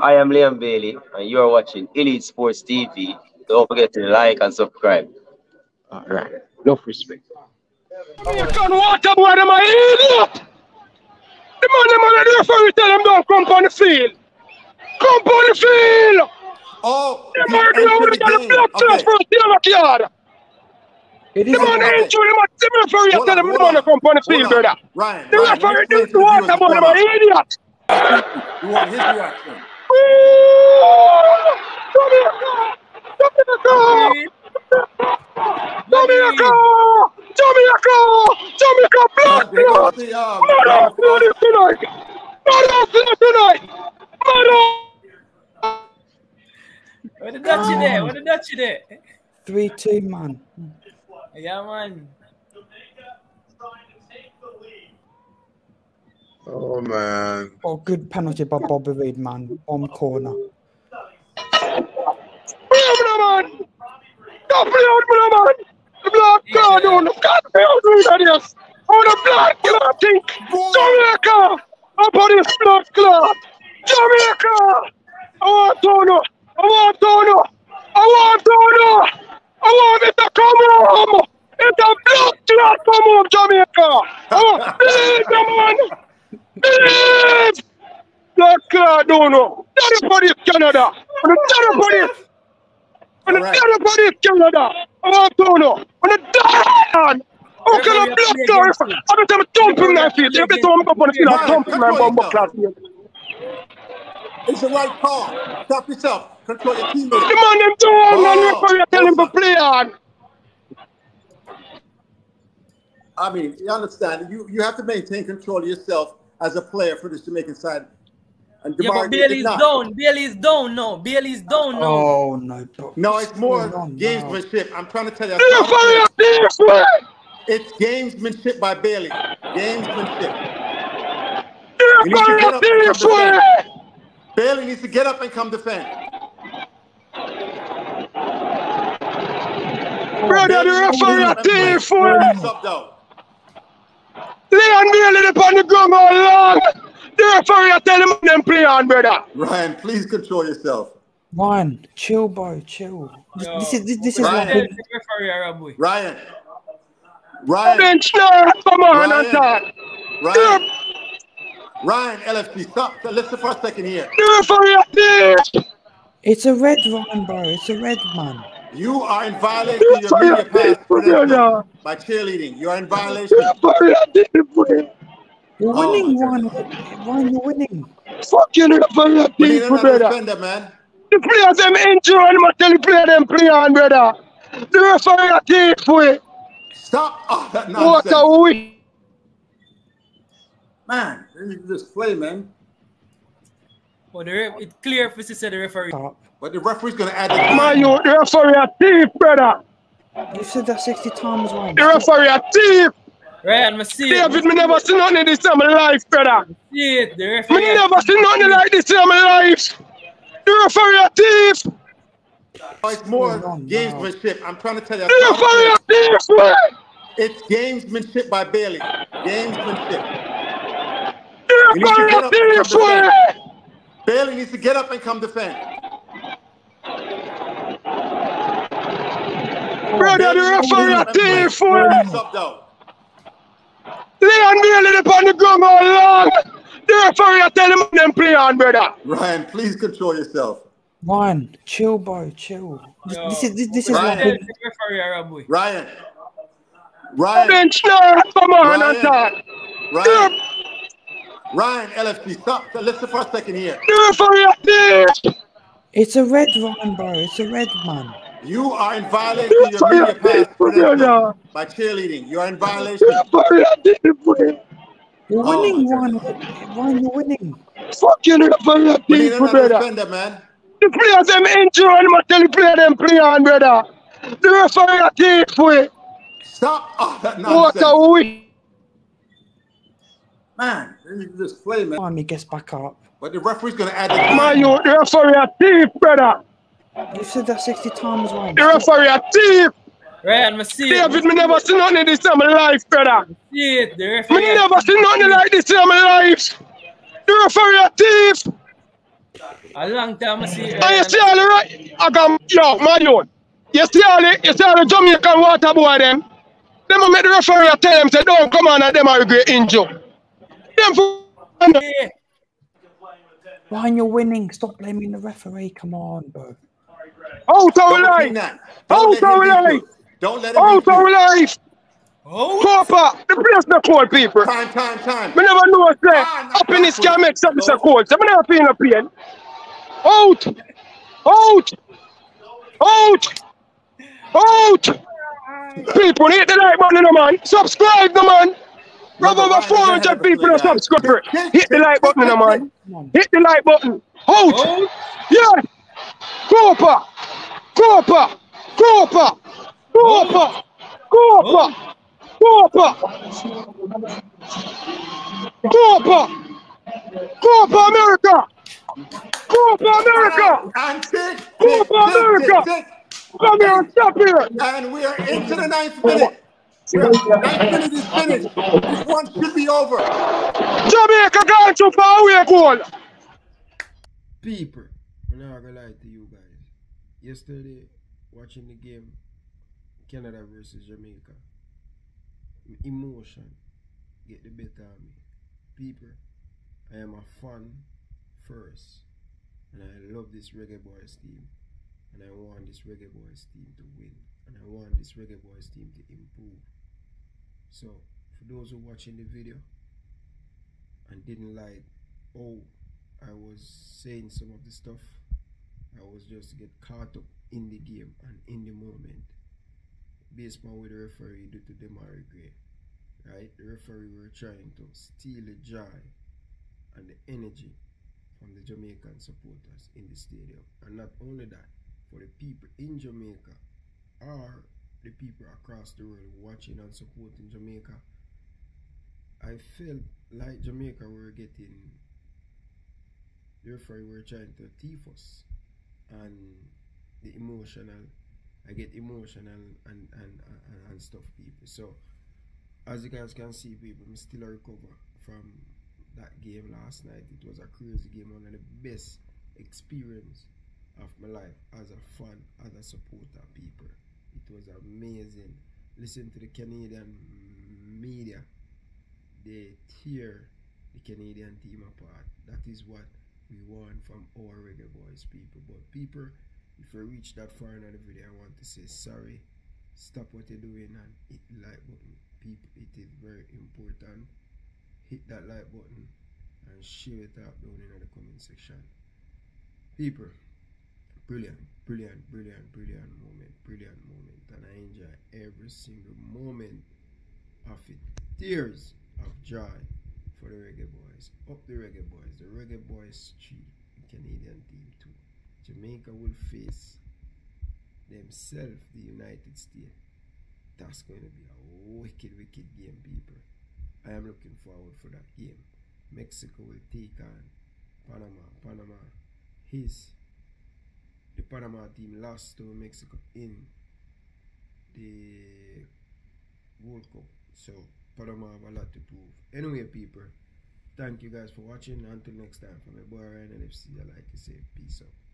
I am Liam Bailey, and you are watching Elite Sports TV. Don't forget to like and subscribe. All right. Enough respect. American water boy, them are idiot. The man, them are there for you, tell them don't come on the field. Come on the field. Oh, The he man, they entered already the got a game. block to the Okay. first year backyard. It The is man okay. ain't you, the man, the referee, Hold tell on, them the hold man on. to come on the Hold field, on. brother. Ryan, The Ryan, referee, let me the explain to the water viewers boy, what's them going are on. idiot. You want his reaction. Jamaica! Jamaica! Jamaica! Black blood! lost the, um, Murder uh, Florida tonight! Tonight! Murder! What the Dutchie there? What the Dutchie there? 3 2, man. Yeah, man. Oh man. Oh, good penalty by Bobby Reid, man. On corner. Bring man! Stop playing with man! The blood clot on the cat field with this! On the blood clot thing! Jamaica! Up on this blood clot! Jamaica! I want to know! I want to know! I want to know! I want it to come home! It's a blood clot come home, Jamaica! I want believe the man! Clot don't know! Daddy for this Canada! And for this! And the for this Canada! I want to know! And the daddy! How can a blood clot? Every time I thump him in the face, every time I go on the field, I thump in my bum class. The It's the right call. Stop yourself. Control your teammates. man them down and the referee tell him to play on. I mean, you understand? You you have to maintain control of yourself as a player for this Jamaican side. And Yeah, but did Bailey's not. down. Bailey's down now. Bailey's down now. Oh, no. No, it's more What's going on now? gamesmanship. I'm trying to tell you. The referee this! It's gamesmanship by Bailey. Gamesmanship. The You need to get up and come defend. Bailey needs to get up and come defend. Brother, the referee this way! Sub though. Leon Bailey up on the ground all long! The referee tell him them play on, brother! Ryan, please control yourself. Ryan, chill, boy, chill. This, Yo. this is this, this is what Tell good, referee, Arab boy. Ryan. Ryan. Bench now, come on and Ryan. talk! Ryan. Ryan, LFC, stop. Listen for a second here. The referee this! It's a red, Ryan, bro. It's a red, man. You are in violation of your media pass credentials by cheerleading. You are in violation. The referee this way! You're Oh, winning, my Ryan. Ryan, you're winning. Fucking referee We need another brother! defender, man. The players them injured and I tell the player them play on, brother. The referee take for it. Stop. Oh, that What nonsense. a week. Man, this play, man. But the ref, it's clear if you say the referee. Up. But the referee's going to add the My time. you, the referee a thief, brother. You said that 60 times, Ryan. The referee a thief. Right, I see it. David, me never seen nothing of this in my life, brother. See it. The Me referee. never seen nothing like this in my life. The referee a thief. It's more going on now? gamesmanship. I'm trying to tell you. The referee a thief, man. It's gamesmanship by Bailey. Gamesmanship. The You need to referee a thief, man. Bailey needs to get up and come defend. Brother, the referee a thief, man. Sub though. Leon Bailey up on the ground all long. The referee tell him them play on, brother. Ryan, please control yourself. Ryan, chill, boy, chill. This, this is this, this is Ryan. what good, the referee, Arab boy. Ryan. Ryan. Bench now, come on and Ryan. Ryan. Ryan, LFC, stop. Listen for a second here. The referee a thief. It's a red, Ryan, bro. It's a red, man. You are in violation of your media pass credentials by cheerleading. You are in violation. The referee a thief, man. You're Oh, winning, my Ryan. Ryan, you're winning. Fucking referee a We need another brother. defender, man. The players them injured and I tell the player them play on, brother. The referee a thief, man. Stop. Oh, that What nonsense. a week. Man, this is this play, man. Finally gets back up. But the referee's going to add the My time. you, the referee a thief, brother. You said that 60 times, Ryan. The referee a thief. Right, I'm see it. David, me never seen nothing of this in my life, brother. See it. The Me never seen nothing like this in my life. The referee a thief. A long time I see. And you see all the right, I got, yo, my own. You see all the, you see all the Jamaican water boy them? Them a make the referee tell them say don't come on and them are regret injure. Them for Yeah. Ryan, you're winning. Stop blaming the referee. Come on, bro. Hold on life. Hold on life. Don't let him. Oh, Tory Lane. Oh. Pop up. The place not cold, people. Time, time, time. We never know what's there. Up in this can make something so cold. So I'm not paying a pain. Out. Out. Out. Out. People hit the like button, no man. Subscribe, no man. Rob over 400 people are subscribing. Hit the like button, no man. Hit the like button. Out. Oh. Yeah. Cooper! Cooper! Cooper! Cooper! Cooper! Cooper America! Cooper America! And six, Go six, for six, America! six, six. Come here and stop here! And we are into the ninth minute. Ninth minute is finished. This one should be over. Jamaica gone too far away goal! People, I'm not gonna lie to you guys. Yesterday, watching the game, Canada versus Jamaica, emotion get the better of me. People, I am a fan first, and I love this Reggae Boyz team, and I want this Reggae Boyz team to win, and I want this Reggae Boyz team to improve. So, for those who are watching the video and didn't like, oh, I was saying some of the stuff. I was just get caught up in the game and in the moment. Based on what the referee did to Demarai Gray. Right? The referee were trying to steal the joy and the energy from the Jamaican supporters in the stadium. And not only that, for the people in Jamaica or the people across the world watching and supporting Jamaica, I felt like Jamaica were getting the referee were trying to thief us and the emotional I get emotional and and, and, and stuff people. So as you guys can see people I'm still recover from that game last night. It was a crazy game one of the best experience of my life as a fan as a supporter people. It was amazing. Listen to the Canadian media. They tear the Canadian team apart. That is what we want from our reggae boys people. But people, if you reach that far in the video, I want to say sorry. Stop what you're doing and hit the like button. People, it is very important. Hit that like button and share it out down in the comment section. People, brilliant, brilliant, brilliant, brilliant moment, brilliant moment, and I enjoy every single moment of it. Tears of joy for the reggae boys. Up the reggae boys. The reggae boys two. Jamaica will face themselves, the United States. That's going to be a wicked, wicked game, people. I am looking forward for that game. Mexico will take on Panama. Panama, his the Panama team lost to Mexico in the World Cup. So Panama have a lot to prove. Anyway, people, thank you guys for watching. Until next time, from my boy Ryan LFC, I like to say peace out.